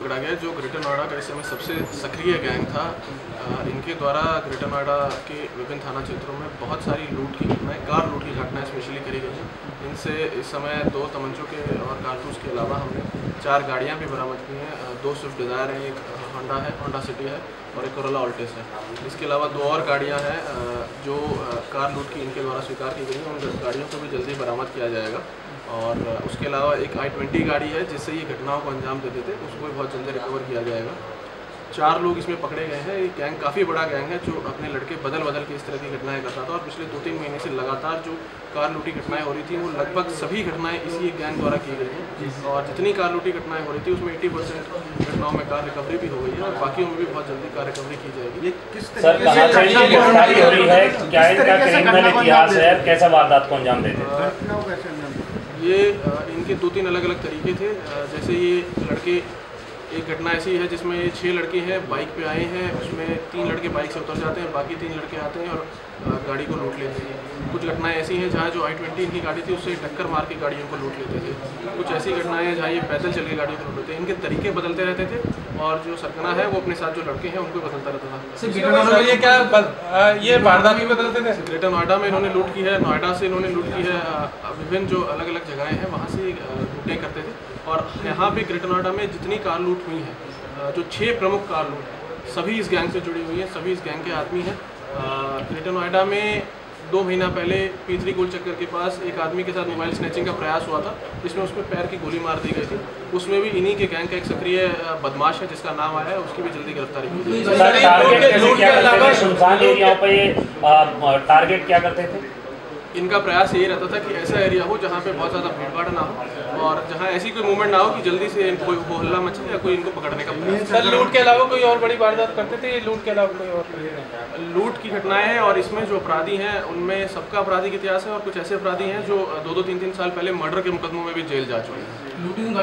पकड़ा गया जो ग्रेटर नोएडा का इस समय सबसे सक्रिय गैंग था। इनके द्वारा ग्रेटर नोएडा के विभिन्न थाना क्षेत्रों में बहुत सारी लूट की घटनाएँ कार लूट की घटनाएँ स्पेशली करी गई इनसे इस समय दो तमंचों के और कारतूस के अलावा हमने चार गाड़ियाँ भी बरामद की हैं। दो स्विफ्ट डिज़ायर हैं, एक होंडा है होंडा सिटी है और एक कोरोला ऑल्टिस है। इसके अलावा दो और गाड़ियाँ हैं जो कार लूट की इनके द्वारा स्वीकार की गई हैं। उन गाड़ियों को भी जल्दी बरामद किया जाएगा। और उसके अलावा एक आई ट्वेंटी गाड़ी है, जिससे ये घटनाओं को अंजाम देते थे, उसको भी बहुत जल्दी रिकवर किया जाएगा। चार लोग इसमें पकड़े गए हैं। ये गैंग काफ़ी बड़ा गैंग है जो अपने लड़के बदल बदल के इस तरह की घटनाएँ करता था और पिछले दो तीन महीने से लगातार जो कार लूटी घटनाएँ हो रही थी वो लगभग सभी घटनाएँ इसी एक गैंग द्वारा की गई हैं। और जितनी कार लूटी घटनाएँ हो रही थी उसमें 80 परसेंट घटनाओं में कार रिकवरी भी हो गई है और बाकियों में भी बहुत जल्दी कार रिकवरी की जाएगी। सर कहाँ से इनकी गिरफ्तारी हो रही है? क्या इनका क्रिमिनल इतिहास है? कैसे वारदात को अंजाम देते ये इनके दो तीन अलग अलग तरीके थे। जैसे ये लड़के एक घटना ऐसी है जिसमें ये छः लड़के हैं बाइक पे आए हैं उसमें तीन लड़के बाइक से उतर जाते हैं बाकी तीन लड़के आते हैं और गाड़ी को लूट लेते हैं। कुछ घटनाएँ ऐसी हैं जहाँ जो आई ट्वेंटी इनकी गाड़ी थी उससे टक्कर मार के गाड़ियों को लूट लेते थे। कुछ ऐसी घटनाएँ हैं जहाँ ये पैदल चल के गाड़ियों को लूट लेते हैं इनके तरीके बदलते रहते थे और जो सरगना है वो अपने साथ जो लड़के हैं उनको बदलता रहता था। ये क्या ये वारदात भी बदलते थे? ग्रेटर नोएडा में इन्होंने लूट की है नोएडा से इन्होंने लूट की है विभिन्न जो अलग अलग जगहें हैं वहाँ से लूटें करते थे। और यहाँ भी ग्रेटर नोएडा में जितनी कार लूट हुई हैं। जो छः प्रमुख कार लूट हैं, सभी इस गैंग से जुड़ी हुई हैं सभी इस गैंग के आदमी हैं। ग्रेटर नोएडा में दो महीना पहले पीतरी गोल चक्कर के पास एक आदमी के साथ मोबाइल स्नैचिंग का प्रयास हुआ था जिसमें उसमें पैर की गोली मार दी गई थी। उसमें भी इन्हीं के गैंग का एक सक्रिय बदमाश है जिसका नाम आया है उसकी भी जल्दी गिरफ्तारी की टारगेट क्या करते थे? इनका प्रयास यही रहता था कि ऐसा एरिया हो जहाँ पे बहुत ज़्यादा भीड़ भाड़ ना हो और जहाँ ऐसी कोई मूवमेंट ना हो कि जल्दी से कोई वो हल्ला मचे या कोई इनको पकड़ने का सर लूट के अलावा कोई और बड़ी वारदात करते थे ये लूट के अलावा कोई और लूट की घटनाएँ हैं और इसमें जो अपराधी हैं उनमें सबका अपराधी इतिहास है और कुछ ऐसे अपराधी हैं जो दो दो तीन तीन साल पहले मर्डर के मुकदमों में भी जेल जा चुके हैं।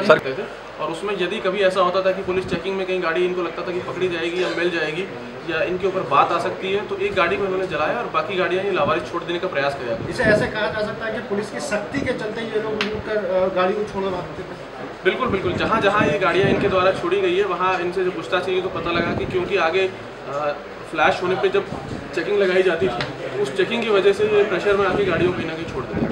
करते थे। और उसमें यदि कभी ऐसा होता था कि पुलिस चेकिंग में कहीं गाड़ी इनको लगता था कि पकड़ी जाएगी या मिल जाएगी या इनके ऊपर बात आ सकती है तो एक गाड़ी को इन्होंने जलाया और बाकी गाड़ियाँ ये लावारिस छोड़ देने का प्रयास किया। इसे ऐसे कहा जा सकता है कि पुलिस की सख्ती के चलते ये लोग लूट कर गाड़ी को छोड़ना भागते थे। बिल्कुल बिल्कुल। जहाँ जहाँ ये गाड़ियाँ इनके द्वारा छोड़ी गई है वहाँ इनसे जो पूछताछ की तो पता लगा कि क्योंकि आगे फ्लैश होने पे जब चेकिंग लगाई जाती थी तो उस चेकिंग की वजह से ये प्रेशर में आके गाड़ियों को कहीं ना कहीं छोड़ देते हैं